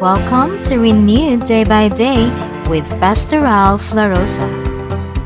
Welcome to Renewed Day by Day with Pastor Ralph LaRosa.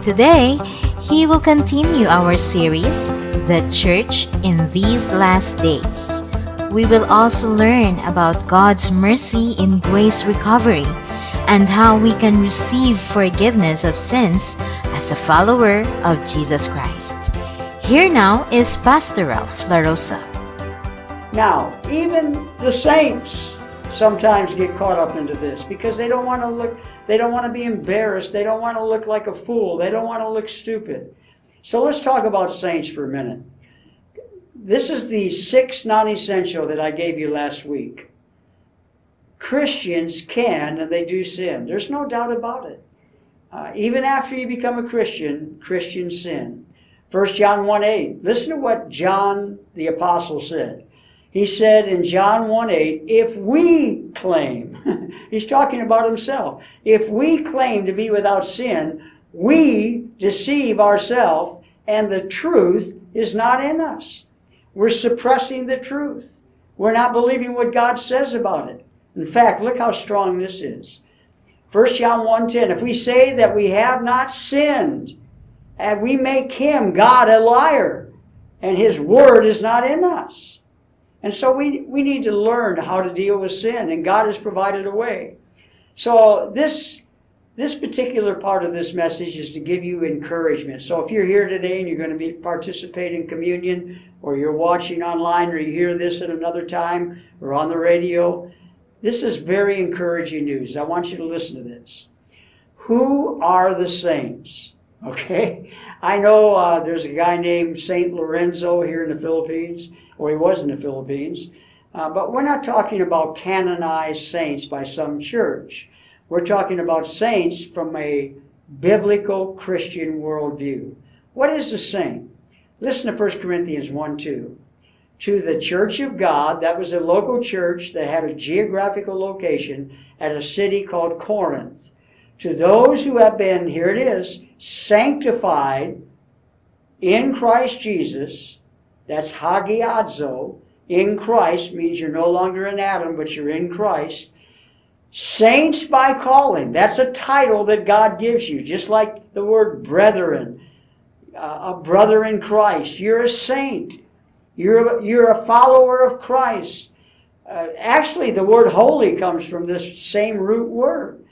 Today, he will continue our series, The Church in These Last Days. We will also learn about God's mercy in grace recovery and how we can receive forgiveness of sins as a follower of Jesus Christ. Here now is Pastor Ralph LaRosa. Now, even the saints sometimes get caught up into this because they don't want to look they don't want to be embarrassed they don't want to look like a fool they don't want to look stupid. So let's talk about saints for a minute. This is the six non-essential that i gave you last week. Christians can and they do sin. There's no doubt about it. Uh, even after you become a christian christians sin. 1 john 1 8 listen to what john the apostle said he said in John 1 8, if we claim, he's talking about himself, if we claim to be without sin, we deceive ourselves and the truth is not in us. We're suppressing the truth. We're not believing what God says about it. In fact, look how strong this is. 1 John 1:10 If we say that we have not sinned, and we make him God a liar, and his word is not in us. And so we, we need to learn how to deal with sin, and God has provided a way. So this, this particular part of this message is to give you encouragement. So if you're here today and you're going to be participating in communion, or you're watching online, or you hear this at another time, or on the radio, this is very encouraging news. I want you to listen to this. Who are the saints? Okay, I know uh, there's a guy named Saint Lorenzo here in the Philippines or he was in the Philippines. Uh, but we're not talking about canonized saints by some church. We're talking about saints from a biblical Christian worldview. What is a saint? Listen to 1 Corinthians 1 2. To the church of God, that was a local church that had a geographical location at a city called Corinth. To those who have been, here it is, sanctified in Christ Jesus that's hagiazo. In Christ means you're no longer in Adam, but you're in Christ. Saints by calling. That's a title that God gives you, just like the word brethren. Uh, a brother in Christ. You're a saint. You're a, you're a follower of Christ. Uh, actually, the word holy comes from this same root word.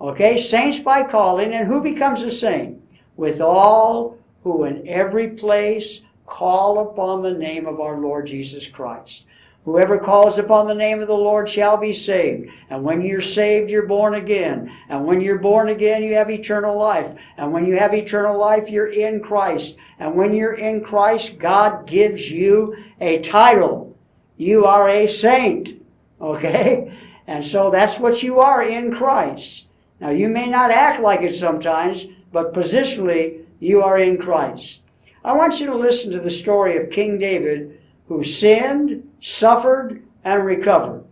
Okay, saints by calling. And who becomes a saint? With all who in every place call upon the name of our Lord Jesus Christ. Whoever calls upon the name of the Lord shall be saved. And when you're saved, you're born again. And when you're born again, you have eternal life. And when you have eternal life, you're in Christ. And when you're in Christ, God gives you a title. You are a saint. Okay? And so that's what you are in Christ. Now, you may not act like it sometimes, but positionally, you are in Christ. I want you to listen to the story of King David who sinned, suffered, and recovered.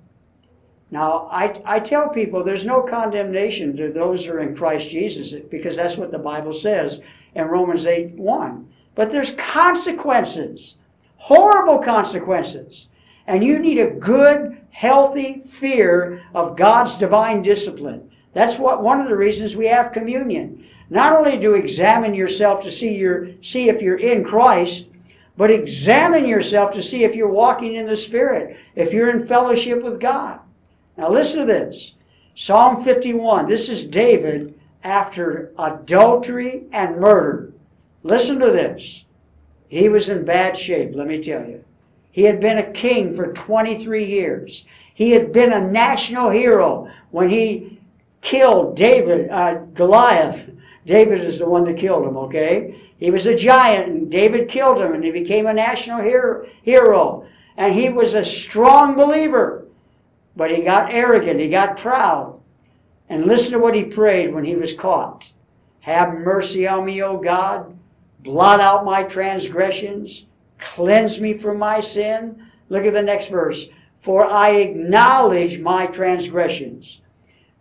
Now, I, I tell people there's no condemnation to those who are in Christ Jesus because that's what the Bible says in Romans 8 1. But there's consequences, horrible consequences. And you need a good, healthy fear of God's divine discipline. That's what one of the reasons we have communion. Not only to examine yourself to see your see if you're in Christ, but examine yourself to see if you're walking in the Spirit, if you're in fellowship with God. Now listen to this. Psalm 51. This is David after adultery and murder. Listen to this. He was in bad shape, let me tell you. He had been a king for 23 years. He had been a national hero when he killed David, uh, Goliath David is the one that killed him, okay? He was a giant, and David killed him, and he became a national hero. And he was a strong believer, but he got arrogant, he got proud. And listen to what he prayed when he was caught Have mercy on me, O God. Blot out my transgressions. Cleanse me from my sin. Look at the next verse. For I acknowledge my transgressions.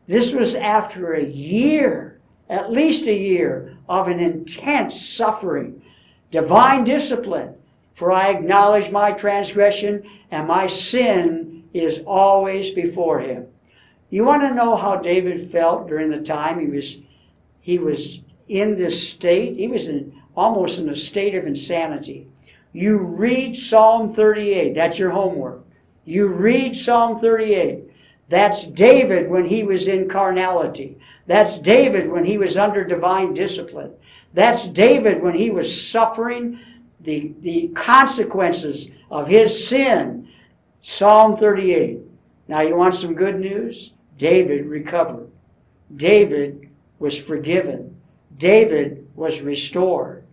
This was after a year at least a year of an intense suffering, divine discipline. For I acknowledge my transgression, and my sin is always before him. You want to know how David felt during the time he was he was in this state? He was in almost in a state of insanity. You read Psalm 38. That's your homework. You read Psalm 38. That's David when he was in carnality. That's David when he was under divine discipline. That's David when he was suffering the, the consequences of his sin. Psalm 38. Now, you want some good news? David recovered. David was forgiven. David was restored.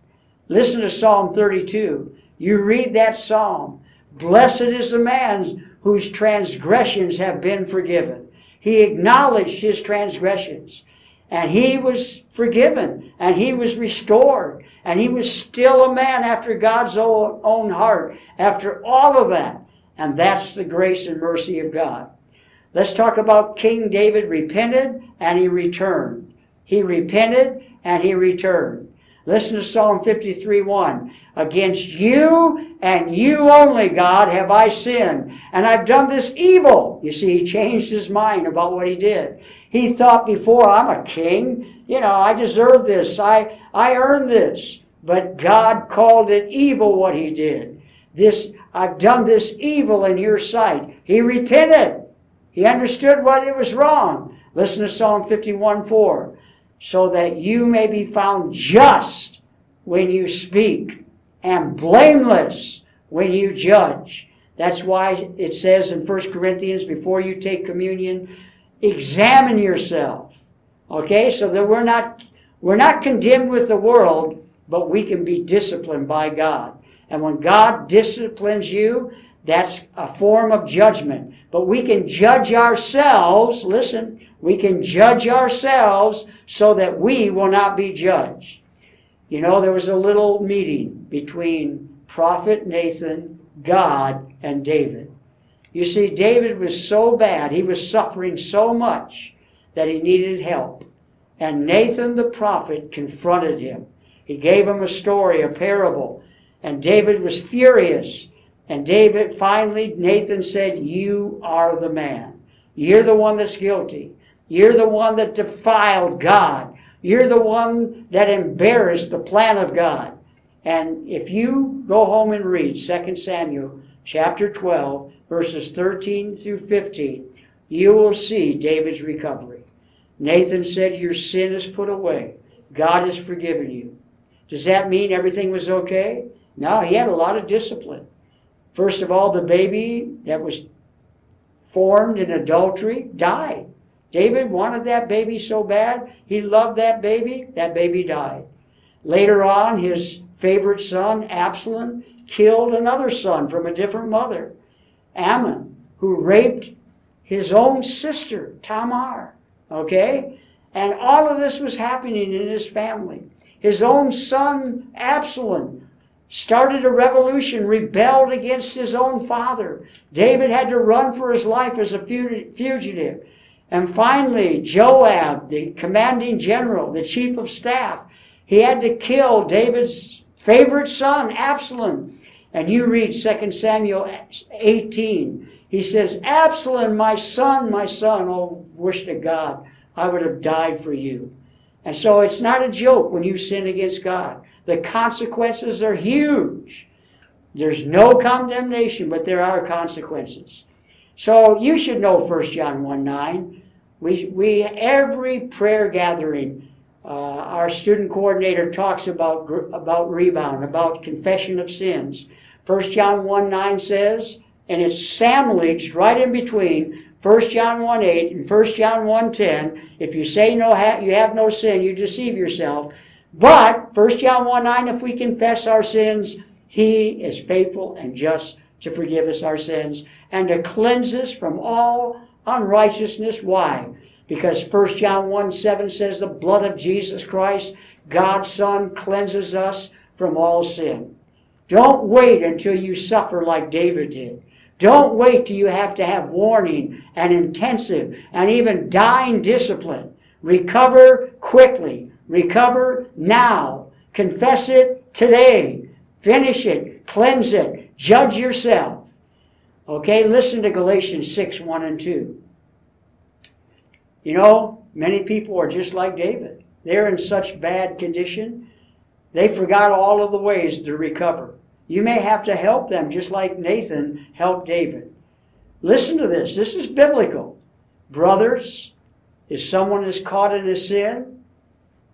Listen to Psalm 32. You read that psalm. Blessed is the man whose transgressions have been forgiven. He acknowledged his transgressions and he was forgiven and he was restored and he was still a man after God's own heart after all of that. And that's the grace and mercy of God. Let's talk about King David repented and he returned. He repented and he returned. Listen to Psalm 53 1. Against you and you only, God, have I sinned, and I've done this evil. You see, he changed his mind about what he did. He thought before, I'm a king. You know, I deserve this. I, I earned this. But God called it evil what he did. This, I've done this evil in your sight. He repented. He understood what it was wrong. Listen to Psalm 51 4 so that you may be found just when you speak and blameless when you judge. That's why it says in 1 Corinthians, before you take communion, examine yourself. Okay, so that we're not we're not condemned with the world, but we can be disciplined by God. And when God disciplines you, that's a form of judgment. But we can judge ourselves, listen, we can judge ourselves so that we will not be judged. You know, there was a little meeting between Prophet Nathan, God, and David. You see, David was so bad, he was suffering so much that he needed help. And Nathan the prophet confronted him. He gave him a story, a parable. And David was furious. And David, finally, Nathan said, You are the man. You're the one that's guilty. You're the one that defiled God. You're the one that embarrassed the plan of God. And if you go home and read 2 Samuel chapter 12, verses 13 through 15, you will see David's recovery. Nathan said, Your sin is put away. God has forgiven you. Does that mean everything was okay? No, he had a lot of discipline. First of all, the baby that was formed in adultery died. David wanted that baby so bad. He loved that baby. That baby died. Later on, his favorite son, Absalom, killed another son from a different mother, Amnon, who raped his own sister, Tamar. Okay? And all of this was happening in his family. His own son, Absalom, started a revolution, rebelled against his own father. David had to run for his life as a fugitive. And finally, Joab, the commanding general, the chief of staff, he had to kill David's favorite son, Absalom. And you read 2 Samuel 18. He says, Absalom, my son, my son, oh, wish to God I would have died for you. And so it's not a joke when you sin against God. The consequences are huge. There's no condemnation, but there are consequences. So you should know 1 John 1 9. We, we every prayer gathering, uh, our student coordinator talks about about rebound, about confession of sins. 1 John 1 9 says, and it's sandwiched right in between 1 John 1 8 and 1 John 1 10. If you say no, ha- you have no sin, you deceive yourself. But 1 John 1 9, if we confess our sins, he is faithful and just to forgive us our sins and to cleanse us from all unrighteousness. Why? Because 1 John 1 7 says the blood of Jesus Christ, God's Son, cleanses us from all sin. Don't wait until you suffer like David did. Don't wait till you have to have warning and intensive and even dying discipline. Recover quickly. Recover now. Confess it today. Finish it. Cleanse it. Judge yourself. Okay, listen to Galatians 6 1 and 2. You know, many people are just like David. They're in such bad condition, they forgot all of the ways to recover. You may have to help them just like Nathan helped David. Listen to this. This is biblical. Brothers, if someone is caught in a sin,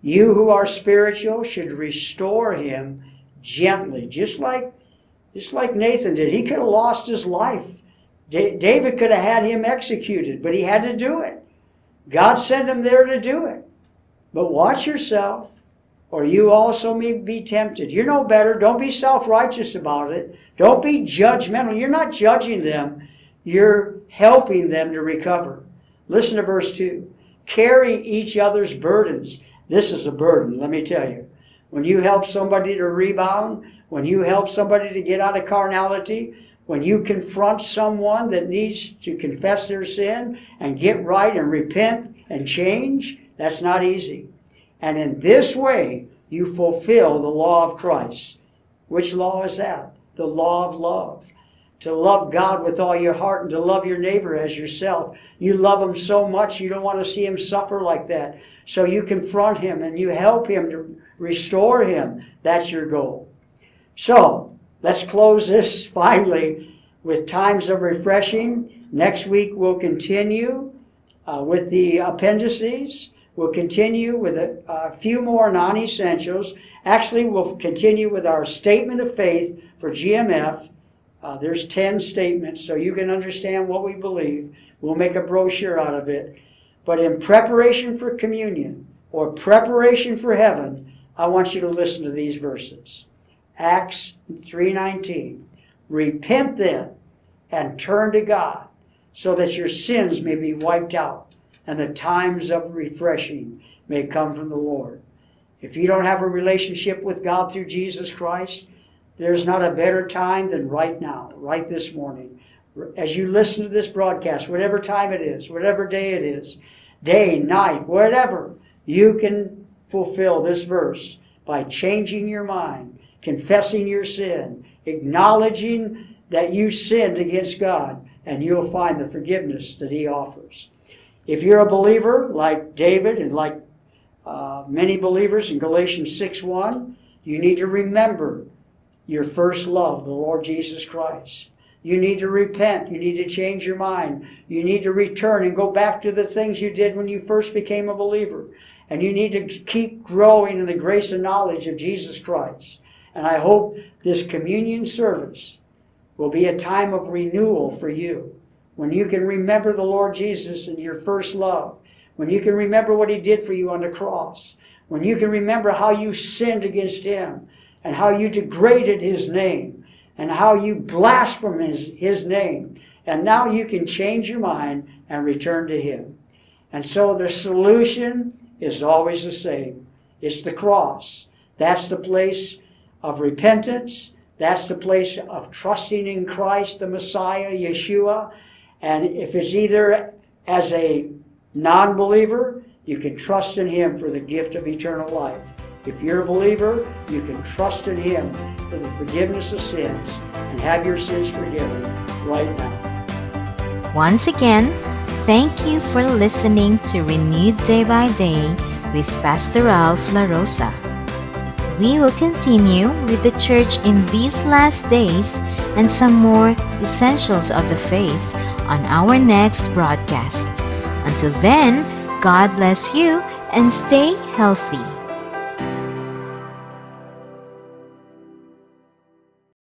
you who are spiritual should restore him gently, just like just like Nathan did. He could have lost his life. David could have had him executed, but he had to do it. God sent him there to do it. But watch yourself, or you also may be tempted. You know better. Don't be self righteous about it. Don't be judgmental. You're not judging them, you're helping them to recover. Listen to verse 2. Carry each other's burdens. This is a burden, let me tell you. When you help somebody to rebound, when you help somebody to get out of carnality, when you confront someone that needs to confess their sin and get right and repent and change, that's not easy. And in this way, you fulfill the law of Christ. Which law is that? The law of love. To love God with all your heart and to love your neighbor as yourself. You love him so much you don't want to see him suffer like that. So you confront him and you help him to restore him. That's your goal. So, let's close this finally with times of refreshing. Next week we'll continue uh, with the appendices. We'll continue with a, a few more non essentials. Actually, we'll continue with our statement of faith for GMF. Uh, there's 10 statements, so you can understand what we believe. We'll make a brochure out of it. But in preparation for communion or preparation for heaven, I want you to listen to these verses. Acts 3:19. Repent then and turn to God so that your sins may be wiped out and the times of refreshing may come from the Lord. If you don't have a relationship with God through Jesus Christ, there's not a better time than right now, right this morning. As you listen to this broadcast, whatever time it is, whatever day it is, day, night, whatever, you can fulfill this verse by changing your mind confessing your sin, acknowledging that you sinned against God, and you'll find the forgiveness that He offers. If you're a believer like David and like uh, many believers in Galatians 6 1, you need to remember your first love, the Lord Jesus Christ. You need to repent. You need to change your mind. You need to return and go back to the things you did when you first became a believer. And you need to keep growing in the grace and knowledge of Jesus Christ. And I hope this communion service will be a time of renewal for you. When you can remember the Lord Jesus and your first love. When you can remember what He did for you on the cross. When you can remember how you sinned against Him and how you degraded His name and how you blasphemed His, his name. And now you can change your mind and return to Him. And so the solution is always the same it's the cross. That's the place of repentance. That's the place of trusting in Christ, the Messiah, Yeshua. And if it's either as a non believer, you can trust in Him for the gift of eternal life. If you're a believer, you can trust in Him for the forgiveness of sins and have your sins forgiven right now. Once again, thank you for listening to Renewed Day by Day with Pastor Ralph LaRosa we will continue with the church in these last days and some more essentials of the faith on our next broadcast. Until then, God bless you and stay healthy.